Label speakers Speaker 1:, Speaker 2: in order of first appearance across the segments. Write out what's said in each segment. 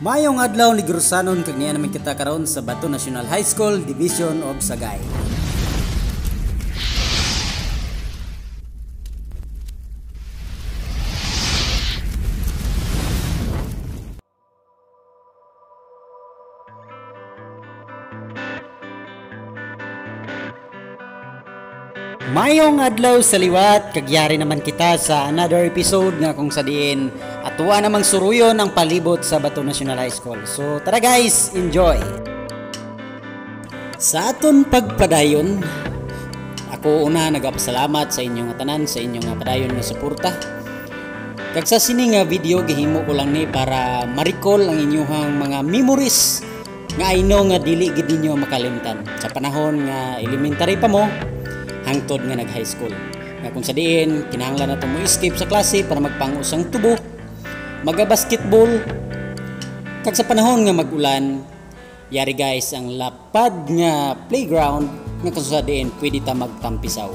Speaker 1: Mayong adlaw ni Grusanon kag niya naman kita karon sa Bato National High School Division of Sagay. Mayong adlaw sa liwat, kagyari naman kita sa another episode nga kung sa diin atuwa namang suruyon ang palibot sa Bato National High School. So tara guys, enjoy! Sa aton pagpadayon, ako una nagapasalamat sa inyong tanan, sa inyong padayon nga suporta. Kag sa sini nga video gihimo ko lang ni para ma-recall ang inyong mga memories nga I know nga dili gid ninyo makalimtan sa panahon nga elementary pa mo hangtod nga nag high school. Nga kung sa diin kinahanglan nato mo escape sa klase para magpangusang tubo maga basketball kag sa panahon nga magulan yari guys ang lapad nga playground nga kung sa diin pwede ta magtampisaw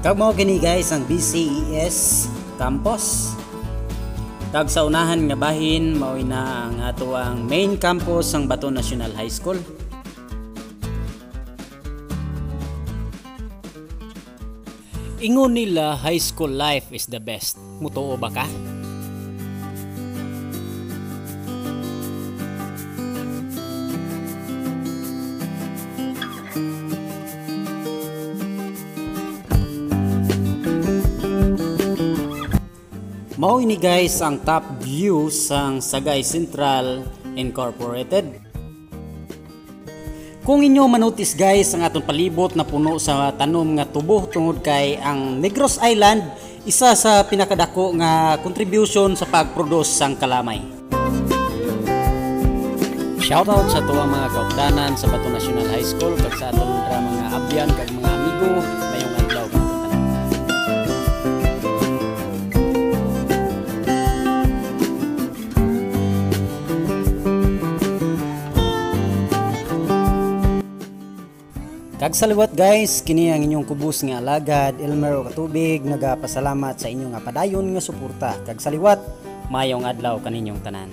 Speaker 1: kag mo gani guys ang BCES campus Kag sa unahan nga bahin mao na ang ato ang main campus sang Bato National High School. Ingon nila high school life is the best. Mutuo ba ka? Mao ini guys ang top view sang Sagay Central Incorporated. Kung inyo manotice guys ang atong palibot na puno sa tanom nga tubo tungod kay ang Negros Island isa sa pinakadako nga contribution sa pagproduce sang kalamay. Shoutout sa tuwang mga kaupdanan sa Bato National High School kag sa aton mga abyan kag mga amigo Kag salawat guys, kini ang inyong kubus nga alagad, Elmer o Katubig, nagapasalamat sa inyong padayon nga suporta. Kag saliwat, mayong adlaw kaninyong tanan.